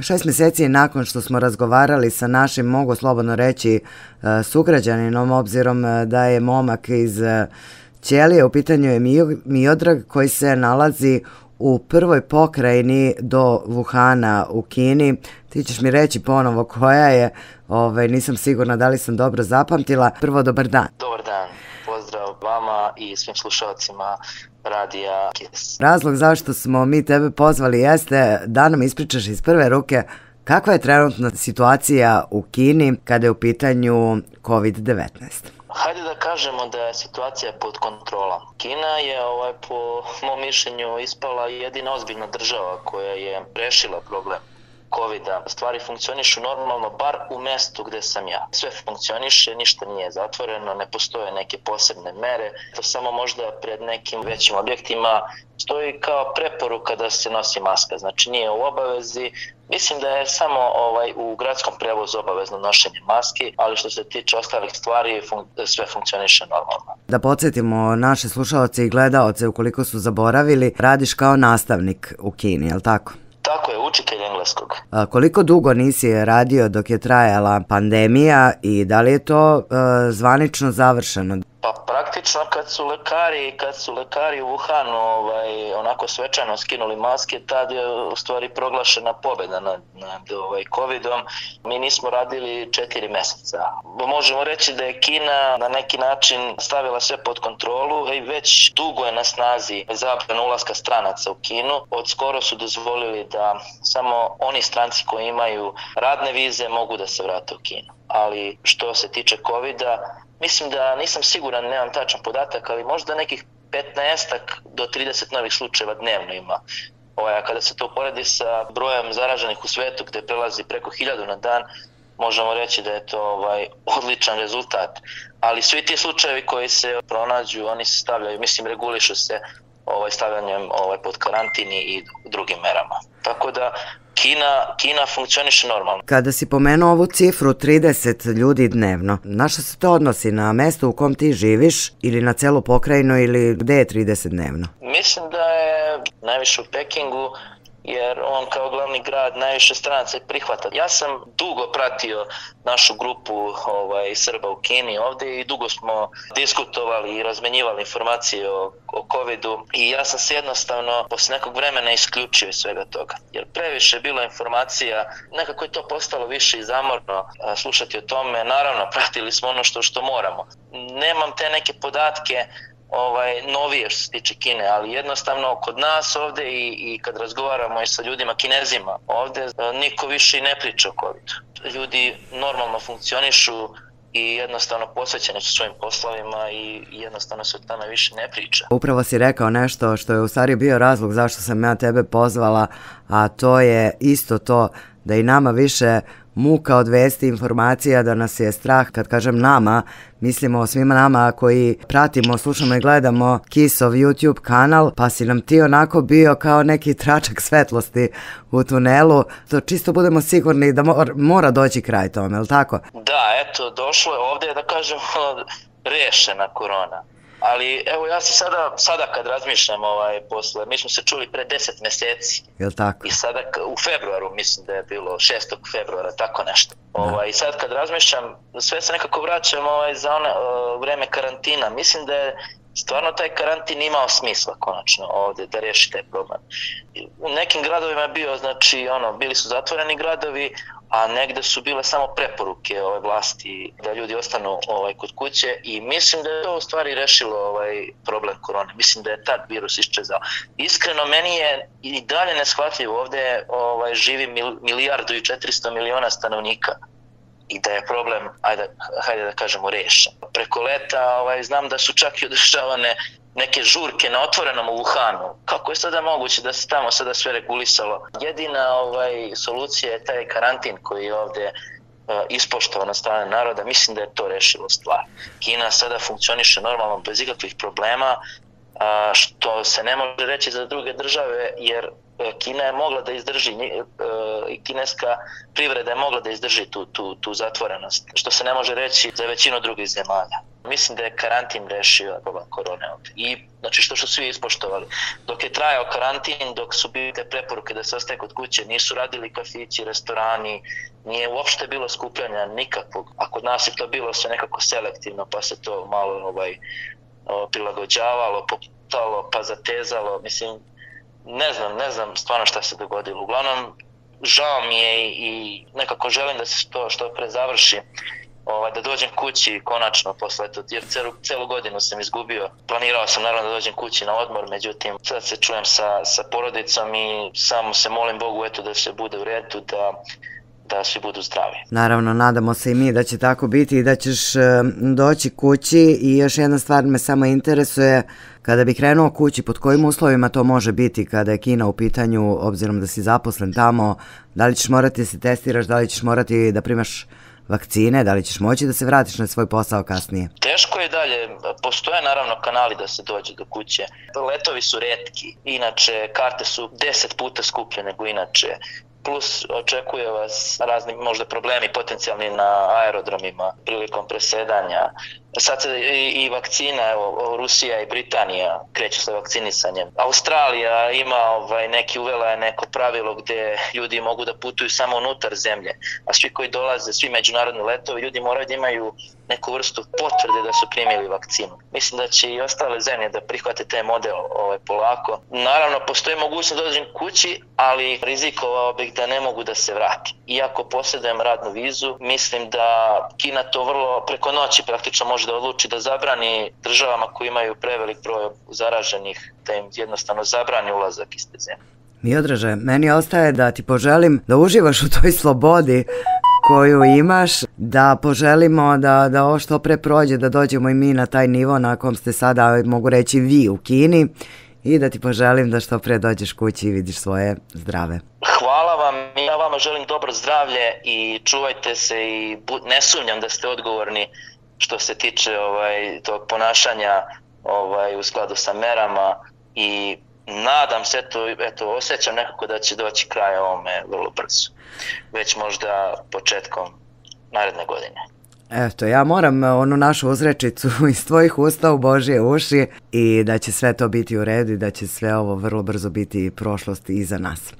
Šest mjeseci nakon što smo razgovarali sa našim, mogu slobodno reći, e, sugrađaninom, obzirom e, da je momak iz e, Ćelije, u pitanju je Miodrag koji se nalazi u prvoj pokrajini do Wuhana u Kini. Ti ćeš mi reći ponovo koja je, ovaj, nisam sigurna da li sam dobro zapamtila. Prvo, dobar dan. Dobar dan, vama i svim slušalcima radija KIS. Razlog zašto smo mi tebe pozvali jeste da nam ispričaš iz prve ruke kakva je trenutna situacija u Kini kada je u pitanju COVID-19. Hajde da kažemo da je situacija pod kontrolom. Kina je ovaj, po mom mišljenju ispala jedina ozbiljna država koja je rešila problem covid Stvari funkcionišu normalno, bar u mestu gde sam ja. Sve funkcioniše, ništa nije zatvoreno, ne postoje neke posebne mere. To samo možda pred nekim većim objektima stoji kao preporuka da se nosi maska. Znači nije u obavezi, Mislim da je samo ovaj u gradskom prevozu obavezno nošenje maski, ali što se tiče ostalih stvari fun sve funkcioniše normalno. Da podsjetimo naše slušalce i gledaoce ukoliko su zaboravili, radiš kao nastavnik u Kini, je li tako? Tako je, učitelj engleskog. A, koliko dugo nisi radio dok je trajala pandemija i da li je to uh, zvanično završeno? Pa praktično kad su lekari, kad su lekari u Wuhanu ovaj, onako svečano skinuli maske, tad je u stvari proglašena pobeda nad, nad ovaj, covidom. Mi nismo radili četiri meseca. Možemo reći da je Kina na neki način stavila sve pod kontrolu i već dugo je na snazi zabrana ulaska stranaca u Kinu. Od skoro su dozvolili da samo oni stranci koji imaju radne vize mogu da se vrate u Kinu. Ali što se tiče covida, Mislim da nisam siguran, nemam tačan podatak, ali možda nekih 15 do 30 novih slučajeva dnevno ima. Ovaj, kada se to poredi sa brojem zaraženih u svetu gde prelazi preko 1000 na dan, možemo reći da je to ovaj odličan rezultat. Ali svi ti slučajevi koji se pronađu, oni se stavljaju, mislim, regulišu se ovaj stavljanjem ovaj pod karantini i drugim merama. Tako da Kina, Kina funkcioniše normalno. Kada si pomenuo ovu cifru 30 ljudi dnevno, na što se to odnosi? Na mesto u kom ti živiš ili na celu pokrajinu ili gde je 30 dnevno? Mislim da je najviše u Pekingu, jer on kao glavni grad najviše stranaca prihvata. Ja sam dugo pratio našu grupu ovaj, Srba u Kini ovde i dugo smo diskutovali i razmenjivali informacije o, o COVID-u i ja sam se jednostavno posle nekog vremena isključio iz svega toga. Jer previše je bilo informacija, nekako je to postalo više i zamorno slušati o tome. Naravno, pratili smo ono što, što moramo. Nemam te neke podatke ovaj, novije što se tiče Kine, ali jednostavno kod nas ovde i, i kad razgovaramo i sa ljudima kinezima, ovde e, niko više ne priča o covid Ljudi normalno funkcionišu i jednostavno posvećeni su svojim poslovima i jednostavno se o tome više ne priča. Upravo si rekao nešto što je u stvari bio razlog zašto sam ja tebe pozvala, a to je isto to da i nama više muka od vesti informacija da nas je strah, kad kažem nama, mislimo o svima nama koji pratimo, slušamo i gledamo Kisov YouTube kanal, pa si nam ti onako bio kao neki tračak svetlosti u tunelu, to čisto budemo sigurni da mora doći kraj tome, je li tako? Da, eto, došlo je ovde da kažemo rešena korona. Ali evo ja se sada, sada kad razmišljam ovaj, posle, mi smo se čuli pre 10 meseci. Je tako? I sada u februaru, mislim da je bilo 6. februara, tako nešto. Da. Ovaj, I sad kad razmišljam, sve se nekako vraćam ovaj, za one, uh, vreme karantina. Mislim da je stvarno taj karantin imao smisla konačno ovde da reši taj problem. U nekim gradovima je bio, znači, ono, bili su zatvoreni gradovi, a negde su bile samo preporuke ove vlasti da ljudi ostanu ovaj kod kuće i mislim da je to u stvari rešilo ovaj problem korone. Mislim da je tad virus iščezao. Iskreno meni je i dalje neshvatljivo ovde ovaj živi milijardu i 400 miliona stanovnika i da je problem, ajde, hajde da kažemo, rešen. Preko leta ovaj, znam da su čak i održavane neke žurke na otvorenom u Wuhanu. Kako je sada moguće da se tamo sada sve regulisalo? Jedina ovaj, solucija je taj karantin koji je ovde uh, ispoštovan na strane naroda. Mislim da je to rešilo stvar. Kina sada funkcioniše normalno bez ikakvih problema, što se ne može reći za druge države, jer E, Kina je mogla da izdrži, e, kineska privreda je mogla da izdrži tu, tu, tu zatvorenost, što se ne može reći za većinu drugih zemalja. mislim da je karantin rešio ova korona ovde. I znači što su svi ispoštovali. Dok je trajao karantin, dok su bile te preporuke da se ostaje kod kuće, nisu radili kafići, restorani, nije uopšte bilo skupljanja nikakvog. A kod nas je to bilo sve nekako selektivno, pa se to malo ovaj, prilagođavalo, poputalo, pa zatezalo. Mislim, ne znam, ne znam stvarno šta se dogodilo. Uglavnom, žao mi je i nekako želim da se to što pre završi ovaj, da dođem kući konačno posle to, jer celu, celu godinu sam izgubio. Planirao sam naravno da dođem kući na odmor, međutim sad se čujem sa, sa porodicom i samo se molim Bogu eto da se bude u redu, da da svi budu zdravi. Naravno, nadamo se i mi da će tako biti i da ćeš e, doći kući. I još jedna stvar me samo interesuje kada bi krenuo kući, pod kojim uslovima to može biti kada je Kina u pitanju, obzirom da si zaposlen tamo, da li ćeš morati da se testiraš, da li ćeš morati da primaš vakcine, da li ćeš moći da se vratiš na svoj posao kasnije? Teško je dalje, postoje naravno kanali da se dođe do kuće. Letovi su redki, inače karte su 10 puta skuplje nego inače plus očekuje vas razni možda problemi potencijalni na aerodromima prilikom presedanja. Sad se i, i vakcina, evo, Rusija i Britanija kreću sa vakcinisanjem. Australija ima ovaj, neki uvela je neko pravilo gde ljudi mogu da putuju samo unutar zemlje, a svi koji dolaze, svi međunarodni letovi, ljudi moraju da imaju neku vrstu potvrde da su primili vakcinu. Mislim da će i ostale zemlje da prihvate taj model ovaj, polako. Naravno, postoji mogućnost da dođem kući, ali rizikovao bih da ne mogu da se vratim. Iako posjedujem radnu vizu, mislim da Kina to vrlo preko noći praktično može da odluči da zabrani državama koji imaju prevelik broj zaraženih, da im jednostavno zabrani ulazak iz te zemlje. Miodraže, meni ostaje da ti poželim da uživaš u toj slobodi koju imaš, da poželimo da, da ovo što pre prođe, da dođemo i mi na taj nivo na kom ste sada, mogu reći, vi u Kini i da ti poželim da što pre dođeš kući i vidiš svoje zdrave. Hvala vam, ja vama želim dobro zdravlje i čuvajte se i ne sumnjam da ste odgovorni što se tiče ovaj tog ponašanja ovaj u skladu sa merama i nadam se eto eto osjećam nekako da će doći kraj ovome vrlo brzo. Već možda početkom naredne godine. Eto, ja moram onu našu uzrečicu iz tvojih usta u Božje uši i da će sve to biti u redu i da će sve ovo vrlo brzo biti prošlost iza nas.